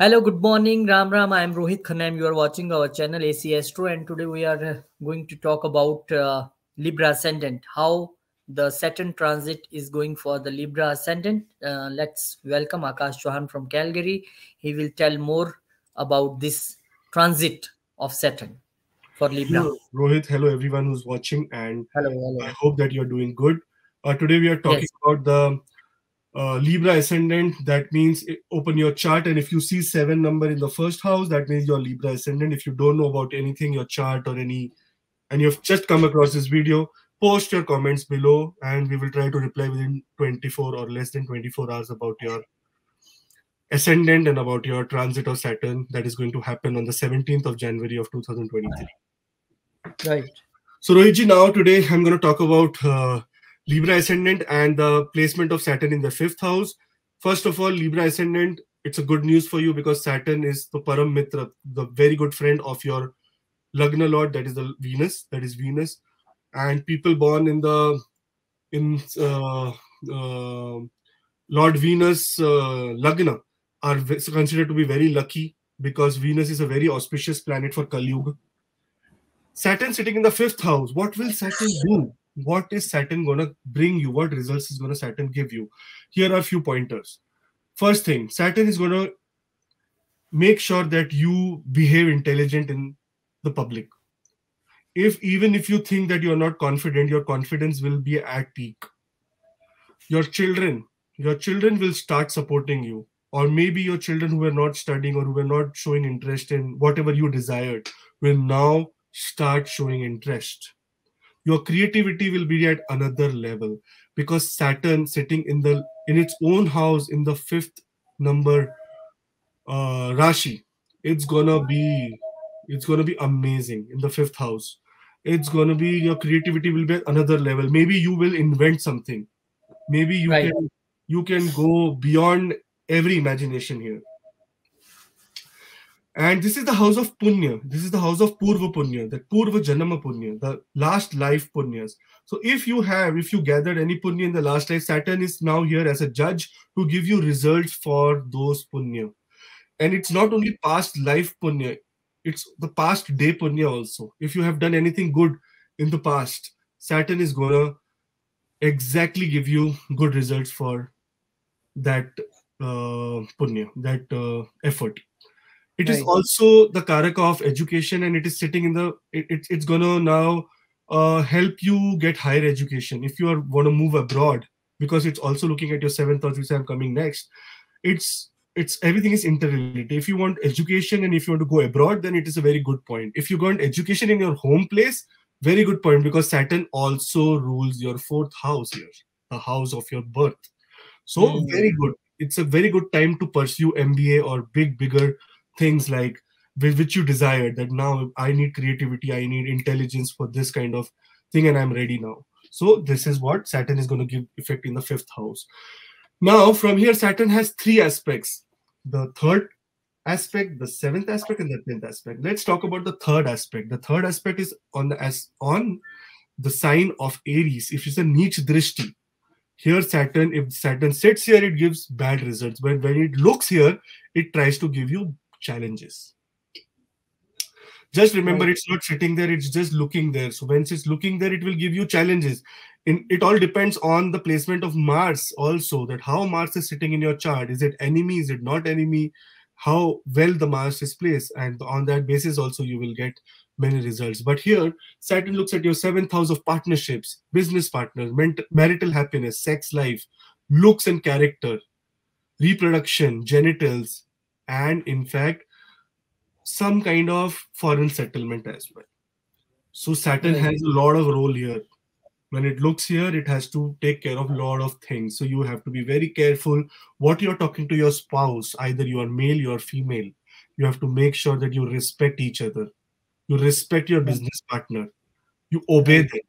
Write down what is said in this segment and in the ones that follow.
Hello, good morning, Ram Ram. I am Rohit Khanam. You are watching our channel AC Astro, and today we are uh, going to talk about uh, Libra Ascendant, how the Saturn transit is going for the Libra Ascendant. Uh, let's welcome Akash Chauhan from Calgary. He will tell more about this transit of Saturn for Libra. Hello, Rohit, hello everyone who's watching, and Hello, hello. I hope that you're doing good. Uh, today we are talking Yes. about the uh, Libra ascendant. That means open your chart, and if you see seven number in the first house, that means you're Libra ascendant. If you don't know about anything, your chart or any, and you've just come across this video, post your comments below, and we will try to reply within 24 or less than 24 hours about your ascendant and about your transit of Saturn that is going to happen on the 17th of January of 2023. Right. So Rohitji, now today I'm going to talk about uh, Libra ascendant and the placement of Saturn in the fifth house. First of all, Libra ascendant, it's a good news for you because Saturn is the Param Mitra, the very good friend of your Lagna Lord, that is the Venus, that is Venus, and people born in the in uh, uh, Lord Venus uh, Lagna are considered to be very lucky because Venus is a very auspicious planet for Kali Yuga. Saturn sitting in the fifth house. What will Saturn do? What is Saturn gonna bring you? What results is gonna Saturn give you? Here are a few pointers. First thing, Saturn is gonna make sure that you behave intelligent in the public. If even if you think that you're not confident, your confidence will be at peak. Your children, your children will start supporting you, or maybe your children who were not studying or who were not showing interest in whatever you desired will now start showing interest your creativity will be at another level. Because saturn sitting in the in its own house in the fifth number uh rashi it's gonna be it's gonna be amazing in the fifth house. It's gonna be your creativity will be at another level. Maybe you will invent something. Maybe you Right. can you can go beyond every imagination here and this is the house of Punya. This is the house of Purva Punya, the Purva Janama Punya, the last life Punyas. So if you have, if you gathered any Punya in the last life, Saturn is now here as a judge to give you results for those Punya. And it's not only past life Punya, it's the past day Punya also. If you have done anything good in the past, Saturn is gonna exactly give you good results for that uh, Punya, that uh, effort it is Right. also the karaka of education and it is sitting in the it, it- it's gonna now uh, help you get higher education. If you are want to move abroad because it's also looking at your seventh house which i'm coming next it's it's everything is interrelated. If you want education and if you want to go abroad then it is a very good point. If you want education in your home place very good point because saturn also rules your fourth house here the house of your birth. So Mm. very good. It's a very good time to pursue mba or big bigger things like whi- which you desired that now i need creativity i need intelligence for this kind of thing and i'm ready now. So this is what saturn is going to give effect in the fifth house. Now from here saturn has three aspects. The third aspect the seventh aspect and the tenth aspect. Let's talk about the third aspect. The third aspect is on the as on the sign of aries if it's a niche drishti. Here saturn if saturn sits here it gives bad results. But when it looks here it tries to give you challenges. Just remember Right. it's not sitting there it's just looking there. So once it's looking there it will give you challenges. In it all depends on the placement of mars also that how mars is sitting in your chart. Is it enemy? Is it not enemy? How well the mars is placed and on that basis also you will get many results. But here saturn looks at your seventh house of partnerships business partners ment- marital happiness sex life looks and character reproduction genitals and in fact some kind of foreign settlement as well. So saturn has a lot of role here. When it looks here it has to take care of a lot of things. So you have to be very careful what you're talking to your spouse either you are male you are female. You have to make sure that you respect each other. You respect your business partner. You obey them.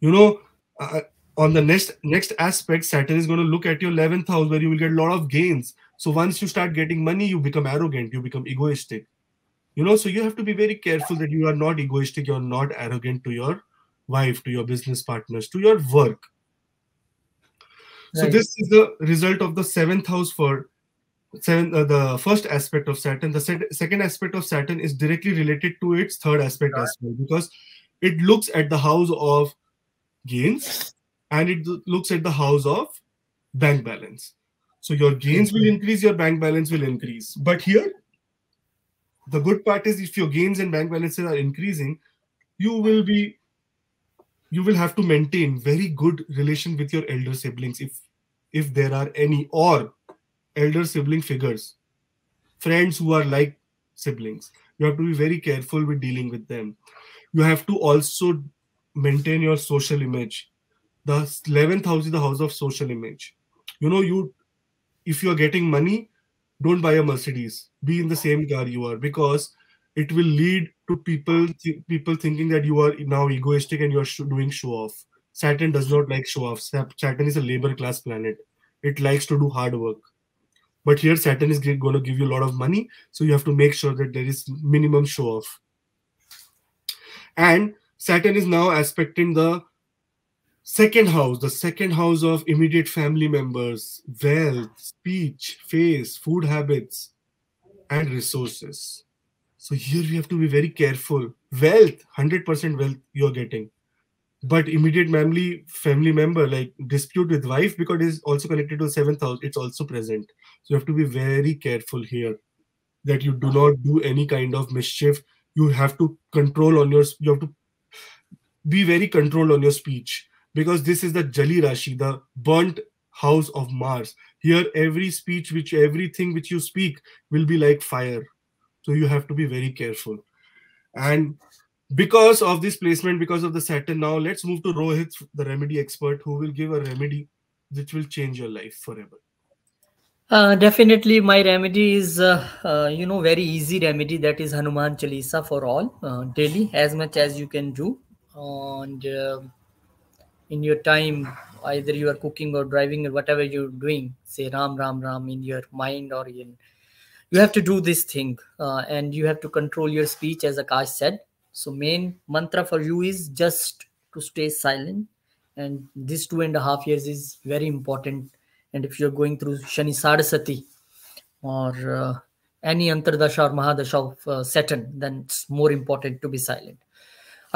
You know uh, on the next next aspect saturn is going to look at your 11th house where you will get a lot of gains so once you start getting money you become arrogant you become egoistic you know so you have to be very careful that you are not egoistic you're not arrogant to your wife to your business partners to your work so this is the result of the seventh house for seven, uh, the first aspect of Saturn. The se- second aspect of Saturn is directly related to its third aspect as well because it looks at the house of gains and it looks at the house of bank balance. So your gains will mm-hmm. increase, your bank balance will increase. But here, the good part is if your gains and bank balances are increasing, you will be you will have to maintain very good relation with your elder siblings if if there are any or elder sibling figures friends who are like siblings. You have to be very careful with dealing with them. You have to also maintain your social image. The 11th house is the house of social image. You know you if you are getting money don't buy a mercedes. Be in the same car you are because it will lead to people th- people thinking that you are now egoistic and you are sh- doing show off. Saturn does not like show off. Saturn is a labor class planet. It likes to do hard work. But here saturn is going to give you a lot of money so you have to make sure that there is minimum show off. And saturn is now aspecting the second house the second house of immediate family members wealth speech face food habits and resources. So here we have to be very careful. Wealth 100% wealth you're getting. But immediate family family member like dispute with wife because it is also connected to seventh house it's also present. So you have to be very careful here that you do not do any kind of mischief. You have to control on your you have to be very controlled on your speech because this is the jali rashi the burnt house of mars. Here every speech which everything which you speak will be like fire. So you have to be very careful. And because of this placement because of the saturn now let's move to rohit the remedy expert who will give a remedy which will change your life forever. Uh, definitely my remedy is uh, uh, you know very easy remedy that is hanuman chalisa for all uh, daily as much as you can do. And uh, in your time either you are cooking or driving or whatever you're doing say ram ram ram in your mind or in you have to do this thing uh, and you have to control your speech as akash said. So main mantra for you is just to stay silent and this two and a half years is very important. And if you're going through shani sadasati or uh, any antardasha or mahadasha of uh, saturn then it's more important to be silent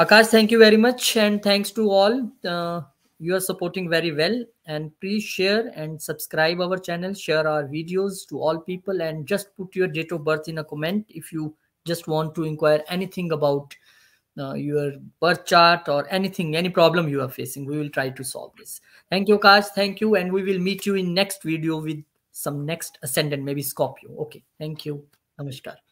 akash thank you very much and thanks to all. Uh, you are supporting very well and please share and subscribe our channel share our videos to all people and just put your date of birth in a comment if you just want to inquire anything about uh, your birth chart or anything any problem you are facing. We will try to solve this. Thank you Akash. thank you and we will meet you in next video with some next ascendant maybe scorpio. Okay thank you. Namaskar